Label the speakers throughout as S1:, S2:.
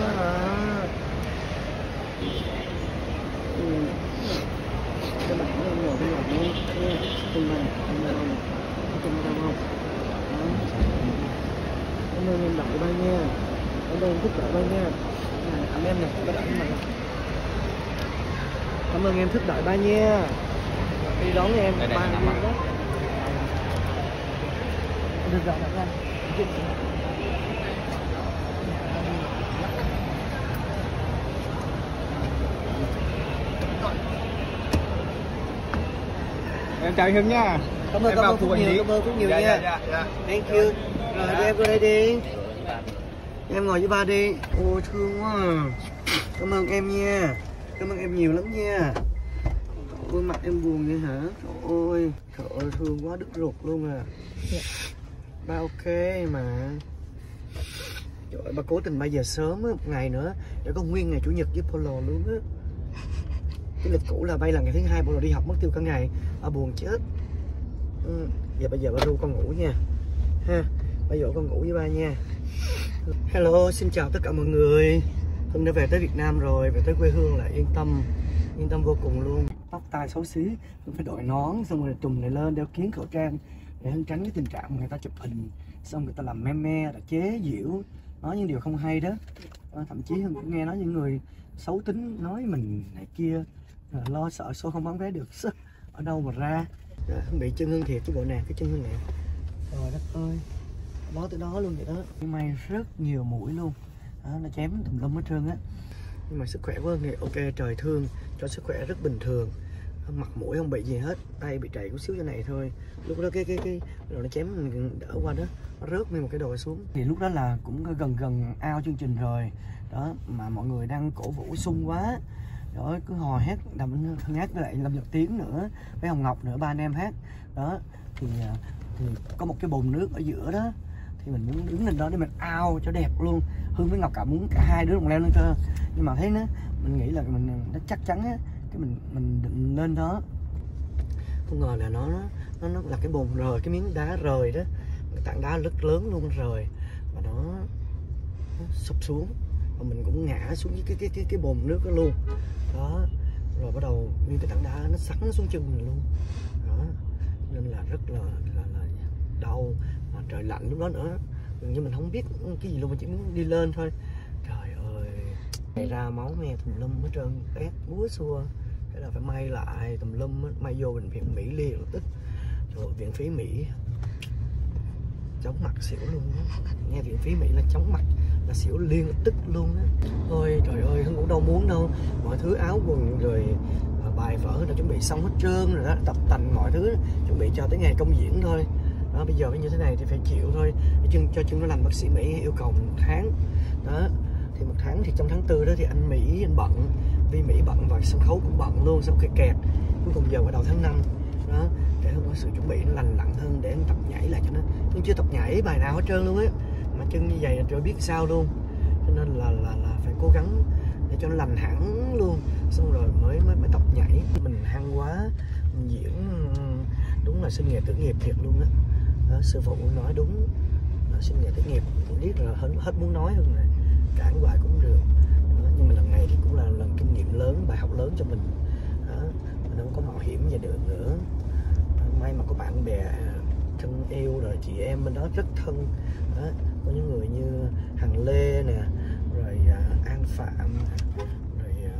S1: quá à ừ. cái mặt nó ngồi cái ngồi nó cái tung này tung này không tung đâu không cảm ơn em đợi ba nha cảm ơn em. Thức đợi ba nha này anh em này đợi mặt cảm ơn em thức đợi ba nha. Đi đón em ba đi đó được rồi đặt ra
S2: em chào Hưng nha.
S1: Cảm ơn
S2: Em
S1: cảm ơn phúc nhiều cảm ơn phúc nhiều
S2: Dạ,
S1: nha.
S2: dạ, dạ, dạ.
S1: thank you. Rồi đi em vô đây đi. Em ngồi với ba đi. Ôi thương quá à. cảm ơn em nha. Cảm ơn em nhiều lắm nha. Ôi mặt em buồn vậy hả? Trời ơi. Trời ơi thương quá đứt ruột luôn à. Ba ok mà. Trời ơi, ba cố tình bây giờ sớm á, một ngày nữa. Để có nguyên ngày chủ nhật với polo luôn á cái lịch cũ là bay là ngày thứ hai polo đi học mất tiêu cả ngày. Ba buồn chết. Ừ. giờ bây giờ ba ru con ngủ nha. Ha bây giờ con ngủ với ba nha. Hello, xin chào tất cả mọi người. Hưng đã về tới Việt Nam rồi, về tới quê hương là yên tâm yên tâm vô cùng luôn. Tóc tai xấu xí Hưng phải đội nón, xong rồi trùm này lên đeo kiến khẩu trang để Hưng tránh cái tình trạng người ta chụp hình, xong người ta làm me me là chế giễu. Nói những điều không hay đó. Ờ, thậm chí Hưng cũng nghe nói những người xấu tính nói mình này kia rồi lo sợ số không bán vé được. Ở đâu mà ra? Rồi, Hưng bị chân Hưng thiệt cái bộ nè cái chân Hưng nè trời đất ơi. Đó tới đó luôn vậy đó. Nhưng may rất nhiều mũi luôn. Đó, nó chém tùm lum hết trơn á. Nhưng mà sức khỏe của Hưng thì ok trời thương cho sức khỏe rất bình thường. Mặt mũi không bị gì hết tay bị trầy chút xíu chỗ này thôi. Lúc đó cái cái cái rồi nó chém đỡ qua đó nó rớt nguyên một cái đồ xuống. Thì lúc đó là cũng gần gần ao chương trình rồi. Đó mà mọi người đang cổ vũ sung quá rồi cứ hò hét đầm hát với lại lâm nhật tiếng nữa. Với hồng ngọc nữa ba anh em hát. Đó thì, à, thì có một cái bồn nước ở giữa đó. Thì mình muốn đứng lên đó để mình ao cho đẹp luôn. Hương với ngọc cả muốn cả hai đứa cùng leo lên cơ. Nhưng mà thấy nó mình nghĩ là mình nó chắc chắn á cái mình mình định lên đó. Không ngờ là nó nó nó là cái bồn rời cái miếng đá rời đó. Cái tảng đá rất lớn luôn rời. Và nó, nó sụp xuống và mình cũng ngã xuống cái cái cái cái, bồn nước đó luôn. Đó. Rồi bắt đầu nguyên cái tảng đá nó sắn xuống chân mình luôn. Đó. Nên là rất là là, là đau. Mà trời lạnh lúc đó nữa. Gần như mình không biết cái gì luôn mình chỉ muốn đi lên thôi. Trời ơi. Ngày ra máu me tùm lum hết trơn. Tét búa xua. Thế là phải may lại tùm lum may vô bệnh viện mỹ liền lập tức. Rồi viện phí mỹ. Chóng mặt xỉu luôn nghe viện phí mỹ là chóng mặt là xỉu liên tức luôn á. Thôi trời ơi, không cũng đâu muốn đâu. Mọi thứ áo quần rồi à, bài vở đã chuẩn bị xong hết trơn rồi đó, tập tành mọi thứ, chuẩn bị cho tới ngày công diễn thôi. Đó, bây giờ như thế này thì phải chịu thôi. Chân cho chân nó làm bác sĩ mỹ yêu cầu một tháng. Đó, thì một tháng thì trong tháng tư đó thì anh mỹ anh bận, vì mỹ bận và sân khấu cũng bận luôn, xong cái kẹt. Cuối cùng giờ vào đầu tháng 5 đó, để không có sự chuẩn bị nó lành lặn hơn để anh tập nhảy lại cho nó. Nhưng chưa tập nhảy bài nào hết trơn luôn á mà chân như vậy là chưa biết sao luôn. Cho nên là là là phải cố gắng để cho nó lành hẳn luôn. Xong rồi mới mới mới tập nhảy. Mình hăng quá mình diễn đúng là sinh nghề tử nghiệp thiệt luôn á. Đó, sư phụ nói đúng là sinh nghề tử nghiệp biết là hết, hết muốn nói hơn này cản hoài cũng được. Đó, nhưng mà lần này thì cũng là lần kinh nghiệm lớn bài học lớn cho mình. Đó, mình không có mạo hiểm gì được nữa. Đó, may mà có bạn bè thân yêu rồi chị em bên đó rất thân. Đó, có những người như hằng lê nè rồi à, an phạm nè, rồi à,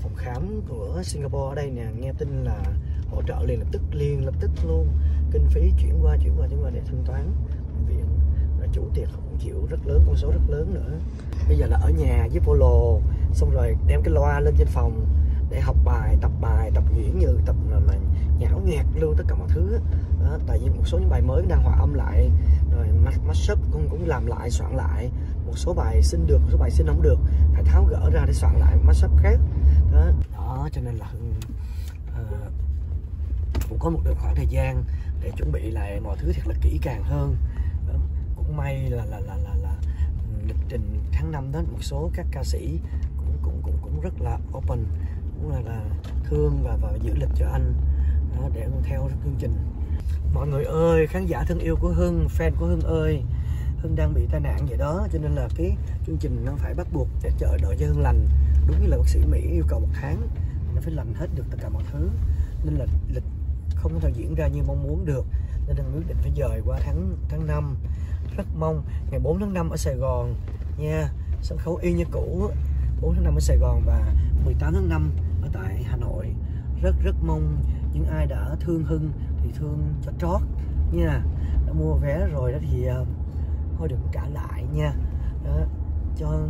S1: phòng khám của singapore ở đây nè nghe tin là hỗ trợ liền lập tức liền lập tức luôn. Kinh phí chuyển qua chuyển qua chuyển qua để thanh toán bệnh viện. Và chủ tiệc cũng chịu rất lớn con số rất lớn nữa. Bây giờ là ở nhà với polo xong rồi đem cái loa lên trên phòng để học bài tập bài tập diễn như tập mà, nhão nhẹt luôn tất cả mọi thứ đó, tại vì một số những bài mới đang hòa âm lại rồi mashup cũng cũng làm lại soạn lại một số bài xin được một số bài xin không được. Phải tháo gỡ ra để soạn lại mashup khác. Đó đó cho nên là uh, cũng có một được khoảng thời gian để chuẩn bị lại mọi thứ thật là kỹ càng hơn. Đó. cũng may là là là là, là lịch trình tháng 5 đến một số các ca sĩ cũng cũng cũng cũng rất là open cũng là là thương và và giữ lịch cho anh. Đó, để theo chương trình mọi người ơi, khán giả thân yêu của Hưng, fan của Hưng ơi. Hưng đang bị tai nạn vậy đó, cho nên là cái chương trình nó phải bắt buộc để chờ đợi cho Hưng lành. Đúng như là bác sĩ Mỹ yêu cầu một tháng, nó phải lành hết được tất cả mọi thứ. Nên là lịch không thể diễn ra như mong muốn được. Nên đang quyết định phải dời qua tháng tháng 5 rất mong ngày 4 tháng 5 ở Sài Gòn nha. Sân khấu y như cũ 4 tháng 5 ở Sài Gòn và 18 tháng 5 ở tại Hà Nội. Rất rất mong những ai đã thương Hưng thì thương cho trót nha. Đã mua vé rồi đó thì uh, thôi đừng trả lại nha. Đó, cho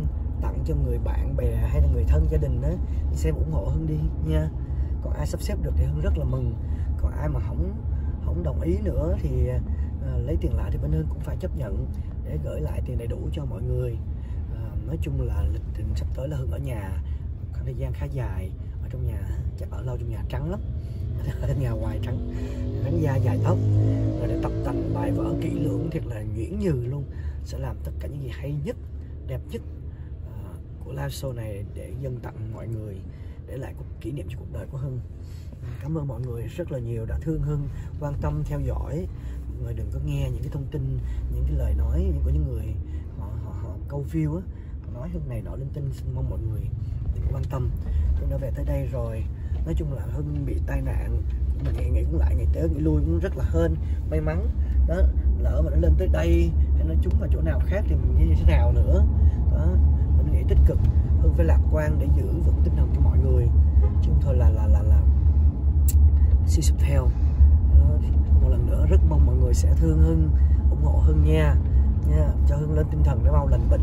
S1: tặng cho người bạn bè hay là người thân gia đình đó thì xem ủng hộ hơn đi nha. Còn ai sắp xếp được thì Hưng rất là mừng. Còn ai mà không không đồng ý nữa thì uh, lấy tiền lại thì bên Hưng cũng phải chấp nhận để gửi lại tiền đầy đủ cho mọi người. Uh, nói chung là lịch trình sắp tới là Hưng ở nhà khoảng thời gian khá dài trong nhà chắc ở lâu trong nhà trắng lắm. Nhà ngoài trắng trắng da dài tóc. Rồi để tập tành bài vở kỹ lưỡng thiệt là nhuyễn nhừ luôn. Sẽ làm tất cả những gì hay nhất đẹp nhất uh, của live show này để dân tặng mọi người để lại cuộc kỷ niệm cho cuộc đời của Hưng. Cảm ơn mọi người rất là nhiều đã thương Hưng quan tâm theo dõi. Mọi người đừng có nghe những cái thông tin những cái lời nói của những người họ họ, họ câu view á. Nói Hưng này nọ linh tinh xin mong mọi người quan tâm. Hưng đã về tới đây rồi. Nói chung là Hưng bị tai nạn. Mình nghĩ nghĩ cũng lại ngày tới nghĩ lui cũng rất là hên, may mắn. Đó, lỡ mà nó lên tới đây, hay nó trúng vào chỗ nào khác thì mình như thế nào nữa. Đó, mình nghĩ tích cực. Hưng phải lạc quan để giữ vững tinh thần cho mọi người. Chứ không thôi là là là là si sụp theo. Một lần nữa rất mong mọi người sẽ thương Hưng, ủng hộ Hưng nha. Nha, cho Hưng lên tinh thần để mau lành bệnh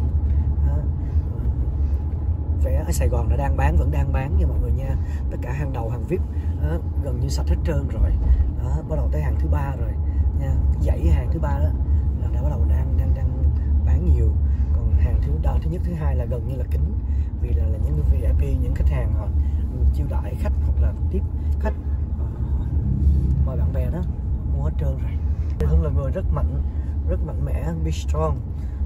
S1: vé ở Sài Gòn đã đang bán vẫn đang bán nha mọi người nha. Tất cả hàng đầu hàng VIP đó, gần như sạch hết trơn rồi. Đó, bắt đầu tới hàng thứ ba rồi nha. Dãy hàng thứ ba đó là đã bắt đầu đang đang đang bán nhiều. Còn hàng thứ đó thứ nhất thứ hai là gần như là kính vì là, là những VIP những khách hàng họ chiêu đãi khách hoặc là tiếp khách ờ, mời bạn bè đó mua hết trơn rồi. Hưng là người rất mạnh rất mạnh mẽ be strong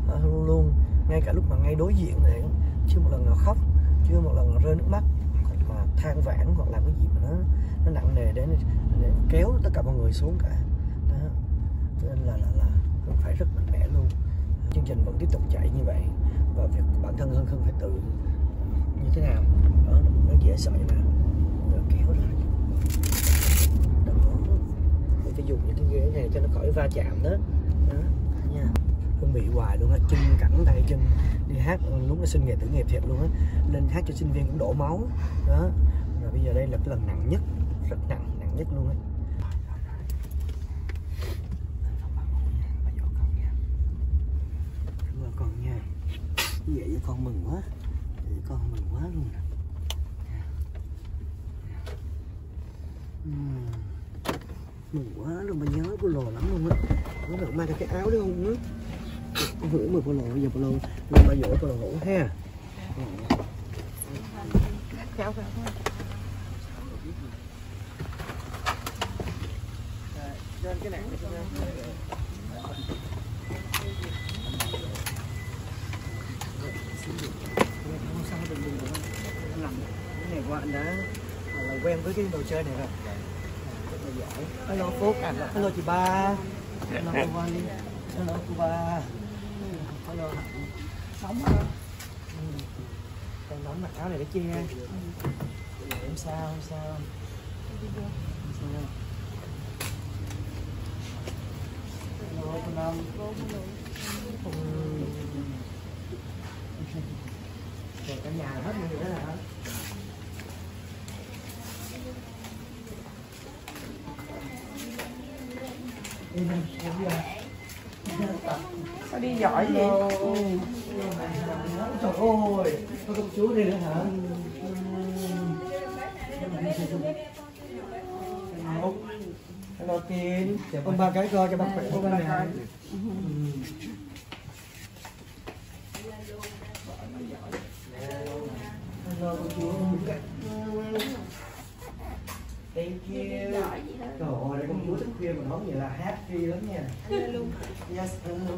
S1: ờ, luôn luôn ngay cả lúc mà ngay đối diện này chưa một lần nào khóc chưa một lần nào rơi nước mắt hoặc là than vãn hoặc làm cái gì mà nó nó nặng nề để, để kéo tất cả mọi người xuống cả. Đó. Cho nên là là là Hưng phải rất mạnh mẽ luôn. Chương trình vẫn tiếp tục chạy như vậy và việc bản thân hơn không phải tự ờ, như thế nào? Đó nó dễ sợ như nào? Rồi kéo ra đó. Mình phải dùng những cái ghế này cho nó khỏi va chạm đó. Đó. Hương không bị hoài luôn á, chân cẳng tay, chân đi hát ờ, lúc nó sinh nghề tử nghiệp thiệt luôn á. Lên hát cho sinh viên cũng đổ máu. Đó. Rồi bây giờ đây là cái lần nặng nhất, rất nặng nặng nhất luôn á. Cảm ơn con nha. Vậy? Cho con mừng quá. Vậy con mừng quá luôn nè. Uhm. mừng quá luôn, mà nhớ cô lò lắm luôn á. Nó được mang cái áo đấy không nữa con hưởng mà cô lò bây giờ cô lò lên ba dỗ cô lò ngủ ha.
S3: Kéo kéo
S1: trên cái này của anh đã là quen với cái đồ chơi này rồi rất là giỏi hello, phúc. À hello, chị ba. Hello, cô Vân hello, cô ba hello hạnh sống hả còn nón mặc áo này để che không sao không sao không sao? Hello Năm rồi cả nhà hết mọi người đó hả
S3: Sao đi giỏi vậy?
S1: Trời ơi, có công chúa đây nữa hả? Hello Tiên, ôm ba cái coi cho bác khỏe của ba. Hello công chúa. Thank you. Trời ơi, đây công chúa thức khuya mà nói vậy là happy lắm nha. Yes, hello.